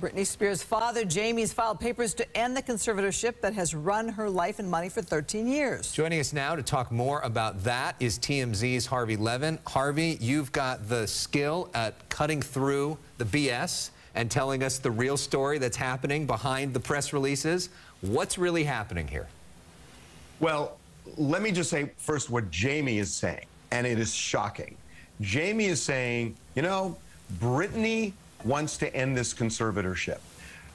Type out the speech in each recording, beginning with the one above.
Britney Spears' father, Jamie's filed papers to end the conservatorship that has run her life and money for 13 years. Joining us now to talk more about that is TMZ's Harvey Levin. Harvey, you've got the skill at cutting through the BS and telling us the real story that's happening behind the press releases. What's really happening here? Well, let me just say first what Jamie is saying, and it is shocking. Jamie is saying, you know, Britney wants to end this conservatorship.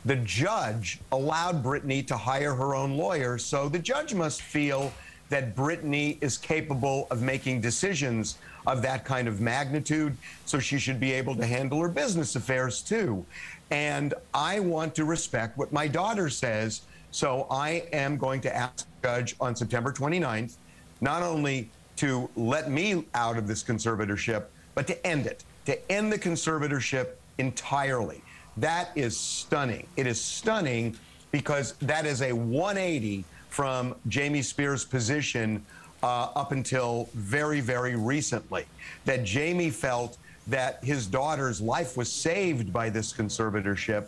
The judge allowed Britney to hire her own lawyer, so the judge must feel that Britney is capable of making decisions of that kind of magnitude, so she should be able to handle her business affairs too. And I want to respect what my daughter says, so I am going to ask the judge on September 29th not only to let me out of this conservatorship, but to end it, to end the conservatorship entirely. That is stunning. It is stunning because that is a 180 from Jamie Spears' position uh, up until very, very recently. That Jamie felt that his daughter's life was saved by this conservatorship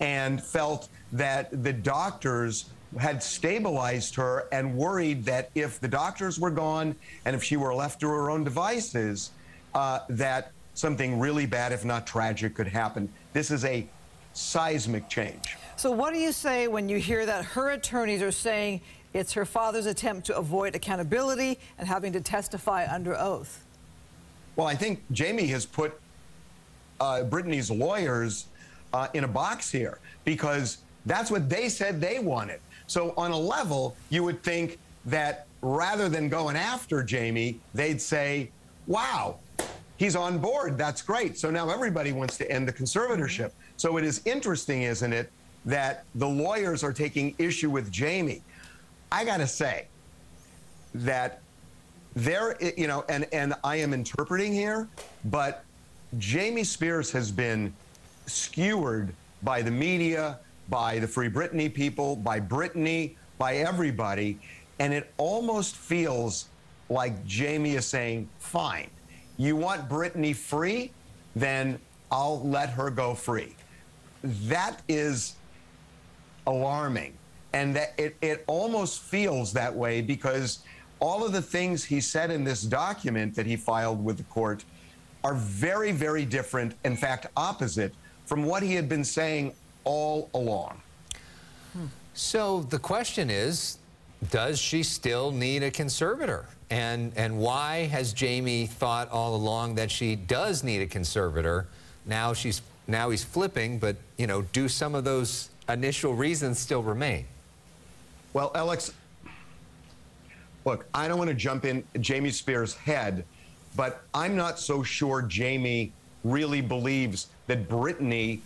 and felt that the doctors had stabilized her and worried that if the doctors were gone and if she were left to her own devices, uh, that something really bad, if not tragic, could happen. This is a seismic change. So what do you say when you hear that her attorneys are saying it's her father's attempt to avoid accountability and having to testify under oath? Well, I think Jamie has put uh, Britney's lawyers uh, in a box here because that's what they said they wanted. So on a level, you would think that rather than going after Jamie, they'd say, wow, he's on board. That's great. So now everybody wants to end the conservatorship. Mm-hmm. So it is interesting, isn't it, that the lawyers are taking issue with Jamie. I got to say that there, you know, and, and I am interpreting here, but Jamie Spears has been skewered by the media, by the Free Britney people, by Britney, by everybody. And it almost feels like Jamie is saying, fine, you want Britney free? Then I'll let her go free. That is alarming. And that it, it almost feels that way because all of the things he said in this document that he filed with the court are very, very different, in fact, opposite from what he had been saying all along. Hmm. So the question is, does she still need a conservator? And, and why has Jamie thought all along that she does need a conservator? Now she's now he's flipping, but you know, do some of those initial reasons still remain? Well, Alex, look, I don't want to jump in Jamie Spears' head, but I'm not so sure Jamie really believes that Britney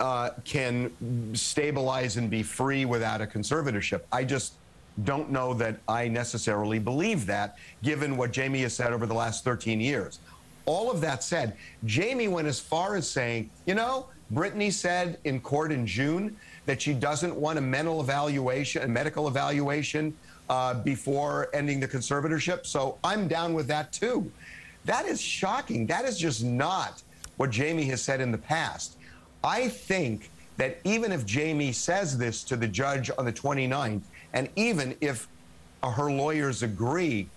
uh, can stabilize and be free without a conservatorship. I just don't know that I necessarily believe that, given what Jamie has said over the last 13 years. All of that said, Jamie went as far as saying, you know, Britney said in court in June that she doesn't want a mental evaluation, a medical evaluation uh, before ending the conservatorship. So I'm down with that too. That is shocking. That is just not what Jamie has said in the past. I think that even if Jamie says this to the judge on the 29th, and even if uh, her lawyers agree,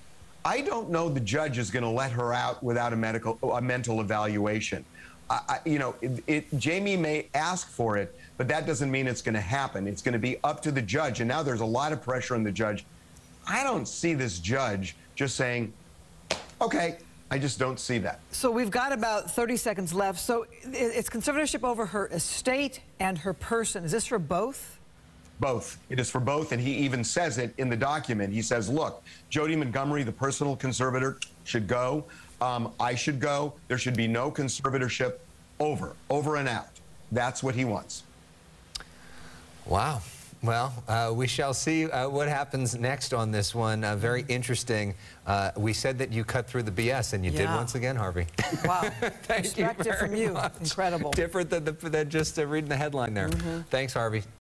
I don't know the judge is going to let her out without a medical, a mental evaluation. I, you know, it, it, Jamie may ask for it, but that doesn't mean it's going to happen. It's going to be up to the judge. And now there's a lot of pressure on the judge. I don't see this judge just saying, okay, I just don't see that. So we've got about 30 seconds left. So it's conservatorship over her estate and her person. Is this for both? Both. It is for both, and he even says it in the document. He says, look, Jody Montgomery, the personal conservator, should go. Um, I should go. There should be no conservatorship over, over and out. That's what he wants. Wow. Well, uh, we shall see uh, what happens next on this one. Uh, very interesting. Uh, we said that you cut through the BS, and you yeah. did once again, Harvey. Wow. Thank Perspective you from you. Much. Incredible. Different than, the, than just uh, reading the headline there. Mm -hmm. Thanks, Harvey.